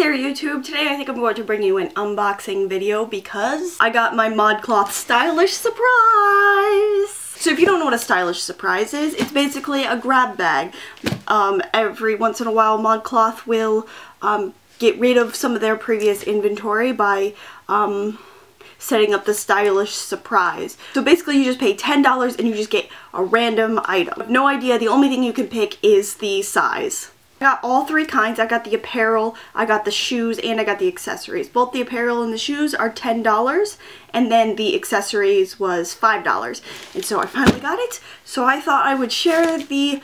there YouTube, today I think I'm going to bring you an unboxing video because I got my ModCloth stylish surprise! So if you don't know what a stylish surprise is, it's basically a grab bag. Um, every once in a while ModCloth will um, get rid of some of their previous inventory by um, setting up the stylish surprise. So basically you just pay $10 and you just get a random item. no idea, the only thing you can pick is the size. I got all three kinds. I got the apparel, I got the shoes, and I got the accessories. Both the apparel and the shoes are $10, and then the accessories was $5. And so I finally got it, so I thought I would share the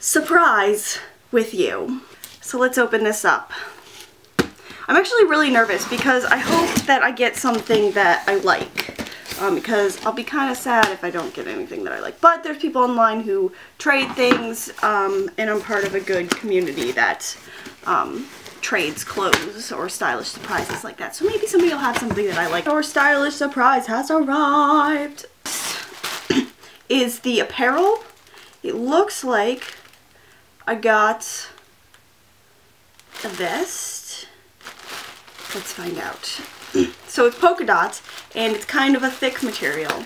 surprise with you. So let's open this up. I'm actually really nervous because I hope that I get something that I like um, because I'll be kind of sad if I don't get anything that I like. But there's people online who trade things, um, and I'm part of a good community that um, trades clothes or stylish surprises like that. So maybe somebody will have something that I like. Our stylish surprise has arrived. is the apparel. It looks like I got a vest. Let's find out. So it's polka dots and it's kind of a thick material.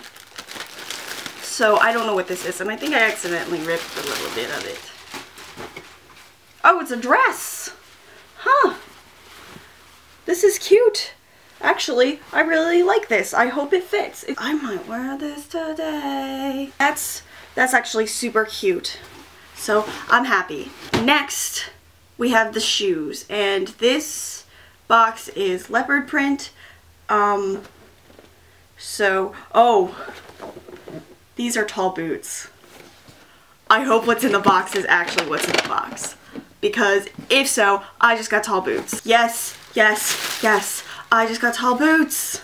So I don't know what this is and I think I accidentally ripped a little bit of it. Oh, it's a dress! Huh. This is cute. Actually, I really like this. I hope it fits. I might wear this today. That's, that's actually super cute. So I'm happy. Next, we have the shoes. And this box is leopard print. Um, so, oh, these are tall boots. I hope what's in the box is actually what's in the box. Because if so, I just got tall boots. Yes, yes, yes, I just got tall boots.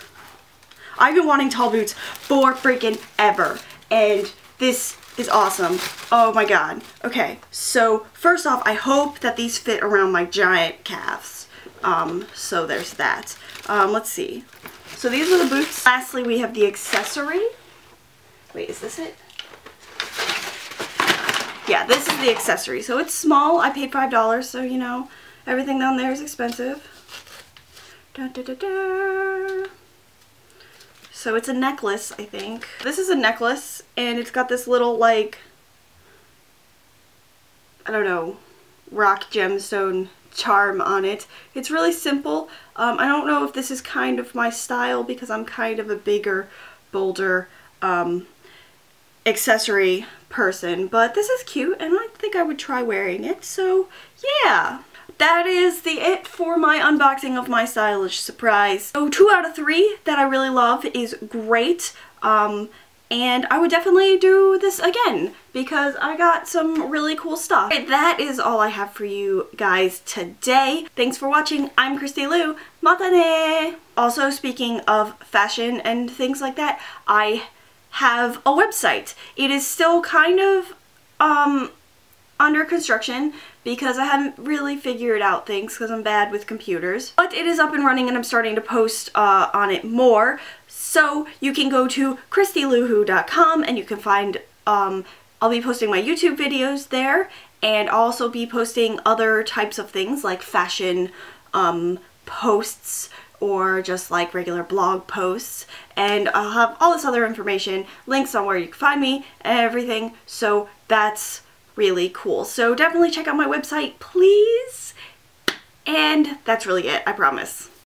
I've been wanting tall boots for freaking ever. And this is awesome. Oh my god. Okay, so first off, I hope that these fit around my giant calves. Um, so there's that. Um, let's see. So these are the boots. Lastly, we have the accessory. Wait, is this it? Yeah, this is the accessory. So it's small. I paid $5, so you know, everything down there is expensive. Da, da, da. So it's a necklace, I think. This is a necklace, and it's got this little, like, I don't know, rock gemstone charm on it. It's really simple. Um, I don't know if this is kind of my style because I'm kind of a bigger, bolder um, accessory person, but this is cute and I think I would try wearing it. So yeah, that is the it for my unboxing of my stylish surprise. So two out of three that I really love is great. Um, and I would definitely do this again because I got some really cool stuff. That is all I have for you guys today. Thanks for watching. I'm Christy Lou. Matane! Also, speaking of fashion and things like that, I have a website. It is still kind of um, under construction because I haven't really figured out things because I'm bad with computers. But it is up and running and I'm starting to post uh, on it more. So you can go to christylouwhoo.com and you can find, um, I'll be posting my YouTube videos there and I'll also be posting other types of things like fashion um, posts or just like regular blog posts and I'll have all this other information, links on where you can find me everything so that's really cool. So definitely check out my website please and that's really it, I promise.